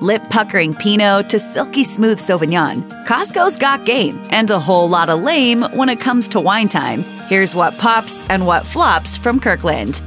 lip puckering Pinot to silky smooth Sauvignon, Costco's got game and a whole lot of lame when it comes to wine time. Here's what pops and what flops from Kirkland.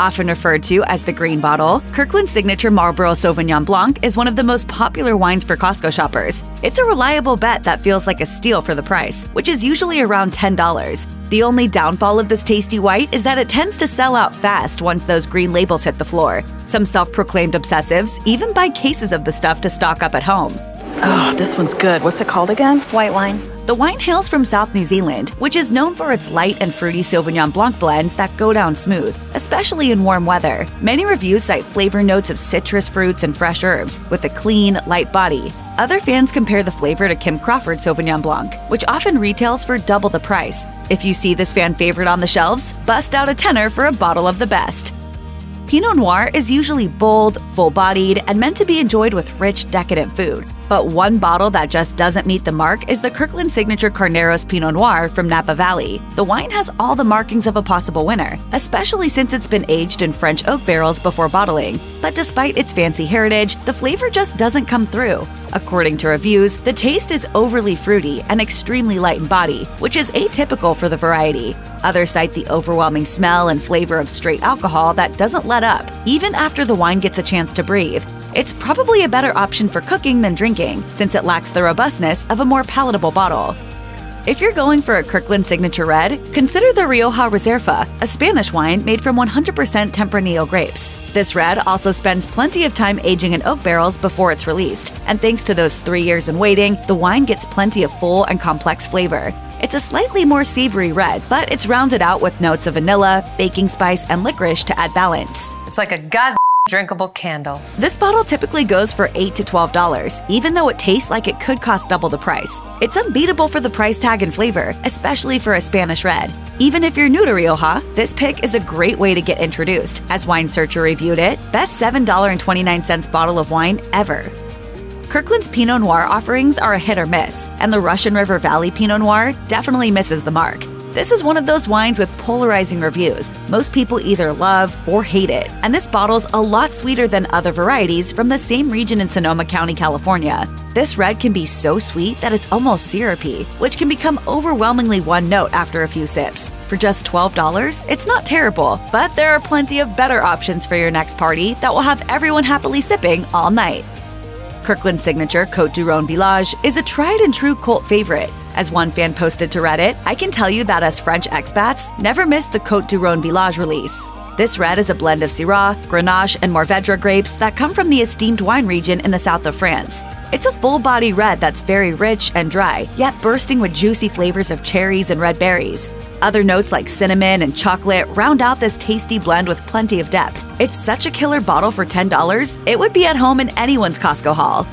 Often referred to as the green bottle, Kirkland's signature Marlborough Sauvignon Blanc is one of the most popular wines for Costco shoppers. It's a reliable bet that feels like a steal for the price, which is usually around $10. The only downfall of this tasty white is that it tends to sell out fast once those green labels hit the floor. Some self proclaimed obsessives even buy cases of the stuff to stock up at home. Oh, this one's good. What's it called again? White wine. The wine hails from South New Zealand, which is known for its light and fruity Sauvignon Blanc blends that go down smooth, especially in warm weather. Many reviews cite flavor notes of citrus fruits and fresh herbs, with a clean, light body. Other fans compare the flavor to Kim Crawford Sauvignon Blanc, which often retails for double the price. If you see this fan favorite on the shelves, bust out a tenner for a bottle of the best. Pinot Noir is usually bold, full bodied, and meant to be enjoyed with rich, decadent food. But one bottle that just doesn't meet the mark is the Kirkland Signature Carneros Pinot Noir from Napa Valley. The wine has all the markings of a possible winner, especially since it's been aged in French oak barrels before bottling. But despite its fancy heritage, the flavor just doesn't come through. According to reviews, the taste is overly fruity and extremely light in body, which is atypical for the variety. Others cite the overwhelming smell and flavor of straight alcohol that doesn't let up, even after the wine gets a chance to breathe. It's probably a better option for cooking than drinking, since it lacks the robustness of a more palatable bottle. If you're going for a Kirkland Signature Red, consider the Rioja Reserva, a Spanish wine made from 100% Tempranillo grapes. This red also spends plenty of time aging in oak barrels before it's released, and thanks to those three years in waiting, the wine gets plenty of full and complex flavor. It's a slightly more savory red, but it's rounded out with notes of vanilla, baking spice, and licorice to add balance. It's like a god drinkable candle. This bottle typically goes for 8 to $12, even though it tastes like it could cost double the price. It's unbeatable for the price tag and flavor, especially for a Spanish red. Even if you're new to Rioja, this pick is a great way to get introduced. As Wine Searcher reviewed it, best $7.29 bottle of wine ever. Kirkland's Pinot Noir offerings are a hit or miss, and the Russian River Valley Pinot Noir definitely misses the mark. This is one of those wines with polarizing reviews. Most people either love or hate it, and this bottle's a lot sweeter than other varieties from the same region in Sonoma County, California. This red can be so sweet that it's almost syrupy, which can become overwhelmingly one note after a few sips. For just $12, it's not terrible, but there are plenty of better options for your next party that will have everyone happily sipping all night. Kirkland's signature Cote du Rhone Village is a tried and true cult favorite. As one fan posted to Reddit, I can tell you that us French expats never miss the Cote du Rhone Village release. This red is a blend of Syrah, Grenache, and Mourvedre grapes that come from the esteemed wine region in the south of France. It's a full body red that's very rich and dry, yet bursting with juicy flavors of cherries and red berries. Other notes like cinnamon and chocolate round out this tasty blend with plenty of depth. It's such a killer bottle for $10, it would be at home in anyone's Costco haul.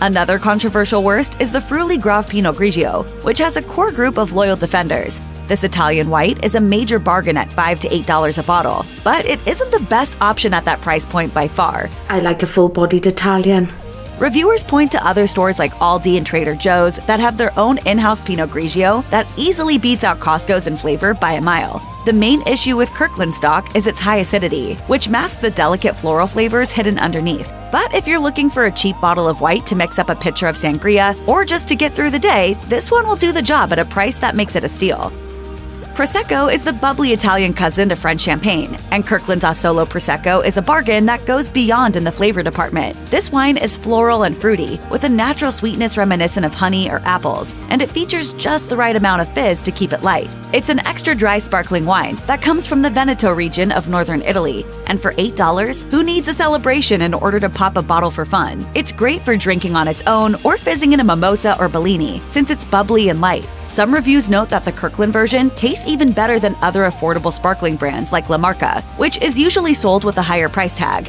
Another controversial worst is the Friuli Grave Pinot Grigio, which has a core group of loyal defenders. This Italian white is a major bargain at 5 to $8 a bottle, but it isn't the best option at that price point by far. I like a full bodied Italian. Reviewers point to other stores like Aldi and Trader Joe's that have their own in house Pinot Grigio that easily beats out Costco's in flavor by a mile. The main issue with Kirkland stock is its high acidity, which masks the delicate floral flavors hidden underneath. But if you're looking for a cheap bottle of white to mix up a pitcher of sangria, or just to get through the day, this one will do the job at a price that makes it a steal. Prosecco is the bubbly Italian cousin to French champagne, and Kirkland's Asolo Prosecco is a bargain that goes beyond in the flavor department. This wine is floral and fruity, with a natural sweetness reminiscent of honey or apples, and it features just the right amount of fizz to keep it light. It's an extra dry sparkling wine that comes from the Veneto region of northern Italy, and for $8, who needs a celebration in order to pop a bottle for fun? It's great for drinking on its own or fizzing in a mimosa or Bellini, since it's bubbly and light. Some reviews note that the Kirkland version tastes even better than other affordable sparkling brands like La Marca, which is usually sold with a higher price tag.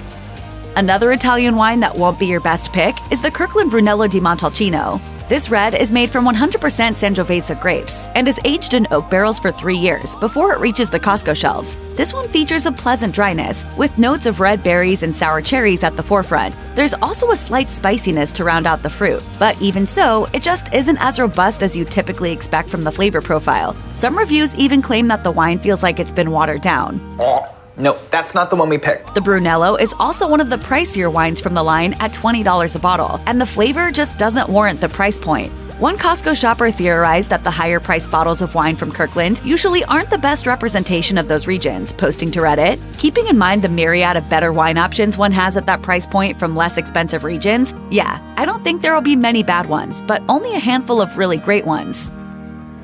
Another Italian wine that won't be your best pick is the Kirkland Brunello di Montalcino. This red is made from 100% Sangiovese grapes and is aged in oak barrels for three years before it reaches the Costco shelves. This one features a pleasant dryness, with notes of red berries and sour cherries at the forefront. There's also a slight spiciness to round out the fruit, but even so, it just isn't as robust as you typically expect from the flavor profile. Some reviews even claim that the wine feels like it's been watered down. Eh. No, that's not the one we picked. The Brunello is also one of the pricier wines from the line at $20 a bottle, and the flavor just doesn't warrant the price point. One Costco shopper theorized that the higher priced bottles of wine from Kirkland usually aren't the best representation of those regions, posting to Reddit, keeping in mind the myriad of better wine options one has at that price point from less expensive regions, yeah, I don't think there will be many bad ones, but only a handful of really great ones.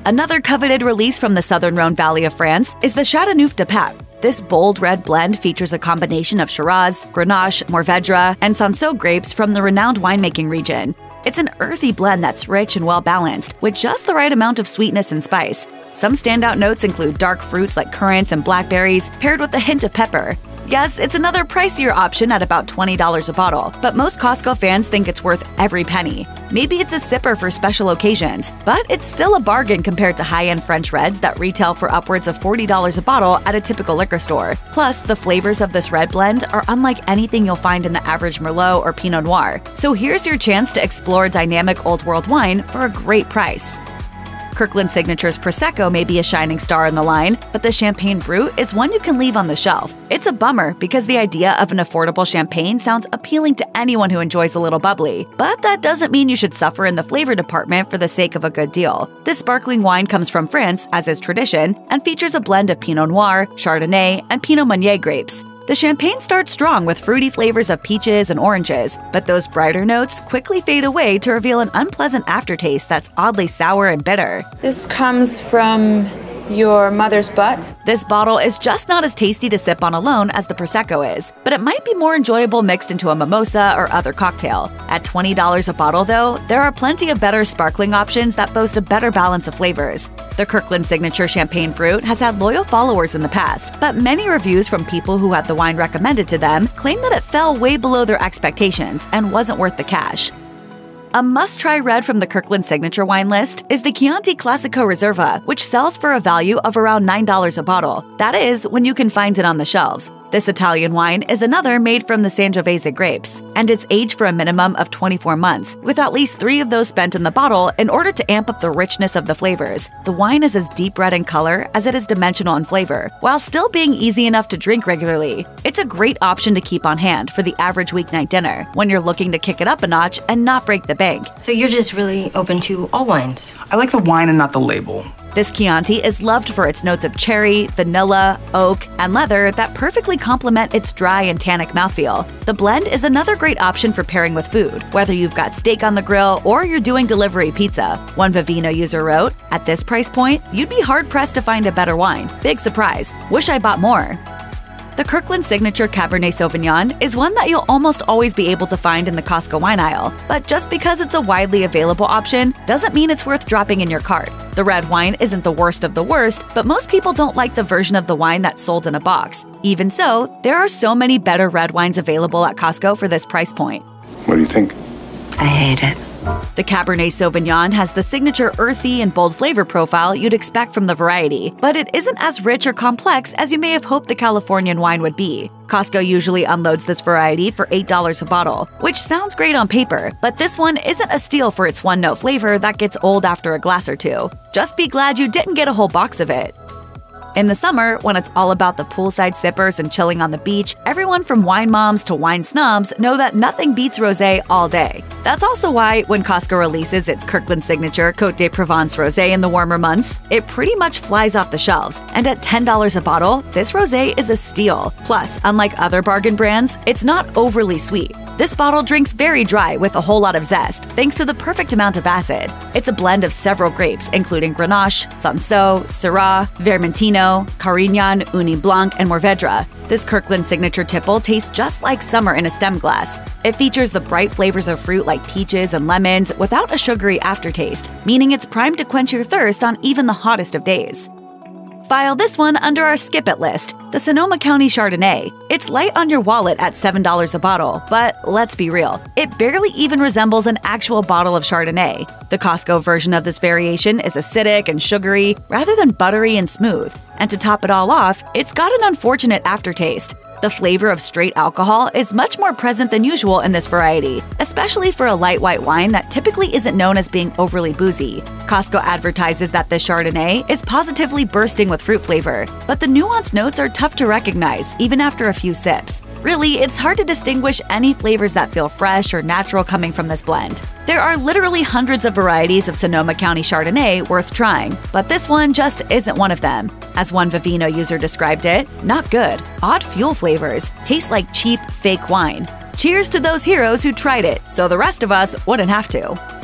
Another coveted release from the southern Rhone Valley of France is the Chateauneuf de Pape. This bold red blend features a combination of Shiraz, Grenache, Mourvedre, and Cinsault grapes from the renowned winemaking region. It's an earthy blend that's rich and well balanced, with just the right amount of sweetness and spice. Some standout notes include dark fruits like currants and blackberries, paired with a hint of pepper. Yes, it's another pricier option at about $20 a bottle, but most Costco fans think it's worth every penny. Maybe it's a sipper for special occasions, but it's still a bargain compared to high end French reds that retail for upwards of $40 a bottle at a typical liquor store. Plus, the flavors of this red blend are unlike anything you'll find in the average Merlot or Pinot Noir. So here's your chance to explore dynamic old world wine for a great price. Kirkland Signature's Prosecco may be a shining star in the line, but the Champagne Brut is one you can leave on the shelf. It's a bummer because the idea of an affordable champagne sounds appealing to anyone who enjoys a little bubbly, but that doesn't mean you should suffer in the flavor department for the sake of a good deal. This sparkling wine comes from France, as is tradition, and features a blend of Pinot Noir, Chardonnay, and Pinot Meunier grapes. The champagne starts strong with fruity flavors of peaches and oranges, but those brighter notes quickly fade away to reveal an unpleasant aftertaste that's oddly sour and bitter. This comes from your mother's butt? This bottle is just not as tasty to sip on alone as the Prosecco is, but it might be more enjoyable mixed into a mimosa or other cocktail. At $20 a bottle, though, there are plenty of better sparkling options that boast a better balance of flavors. The Kirkland Signature Champagne Brut has had loyal followers in the past, but many reviews from people who had the wine recommended to them claim that it fell way below their expectations and wasn't worth the cash. A must try red from the Kirkland Signature wine list is the Chianti Classico Reserva, which sells for a value of around $9 a bottle. That is, when you can find it on the shelves. This Italian wine is another made from the Sangiovese grapes, and it's aged for a minimum of 24 months, with at least three of those spent in the bottle in order to amp up the richness of the flavors. The wine is as deep red in color as it is dimensional in flavor, while still being easy enough to drink regularly. It's a great option to keep on hand for the average weeknight dinner when you're looking to kick it up a notch and not break the bank. So you're just really open to all wines? I like the wine and not the label. This Chianti is loved for its notes of cherry, vanilla, oak, and leather that perfectly complement its dry and tannic mouthfeel. The blend is another great option for pairing with food, whether you've got steak on the grill or you're doing delivery pizza. One Vivino user wrote, At this price point, you'd be hard pressed to find a better wine. Big surprise. Wish I bought more. The Kirkland Signature Cabernet Sauvignon is one that you'll almost always be able to find in the Costco wine aisle, but just because it's a widely available option doesn't mean it's worth dropping in your cart. The red wine isn't the worst of the worst, but most people don't like the version of the wine that's sold in a box. Even so, there are so many better red wines available at Costco for this price point. What do you think? I hate it. The Cabernet Sauvignon has the signature earthy and bold flavor profile you'd expect from the variety, but it isn't as rich or complex as you may have hoped the Californian wine would be. Costco usually unloads this variety for $8 a bottle, which sounds great on paper, but this one isn't a steal for its one note flavor that gets old after a glass or two. Just be glad you didn't get a whole box of it. In the summer, when it's all about the poolside sippers and chilling on the beach, everyone from wine moms to wine snobs know that nothing beats rosé all day. That's also why when Costco releases its Kirkland signature Cote de Provence rosé in the warmer months, it pretty much flies off the shelves. And at $10 a bottle, this rosé is a steal. Plus, unlike other bargain brands, it's not overly sweet. This bottle drinks very dry with a whole lot of zest, thanks to the perfect amount of acid. It's a blend of several grapes, including Grenache, Cinsault, Syrah, Vermentino, Carignan, Ugni Blanc, and Mourvedre. This Kirkland signature tipple tastes just like summer in a stem glass. It features the bright flavors of fruit like peaches and lemons without a sugary aftertaste, meaning it's primed to quench your thirst on even the hottest of days. File this one under our skip it list, the Sonoma County Chardonnay. It's light on your wallet at $7 a bottle, but let's be real, it barely even resembles an actual bottle of Chardonnay. The Costco version of this variation is acidic and sugary rather than buttery and smooth. And to top it all off, it's got an unfortunate aftertaste. The flavor of straight alcohol is much more present than usual in this variety, especially for a light white wine that typically isn't known as being overly boozy. Costco advertises that the Chardonnay is positively bursting with fruit flavor, but the nuanced notes are tough to recognize even after a few sips. Really, it's hard to distinguish any flavors that feel fresh or natural coming from this blend. There are literally hundreds of varieties of Sonoma County Chardonnay worth trying, but this one just isn't one of them. As one Vivino user described it, not good, odd fuel flavors, taste like cheap, fake wine. Cheers to those heroes who tried it, so the rest of us wouldn't have to.